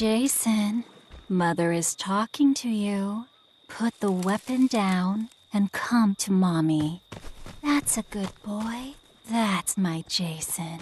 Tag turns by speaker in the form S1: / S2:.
S1: Jason, Mother is talking to you. Put the weapon down and come to Mommy. That's a good boy. That's my Jason.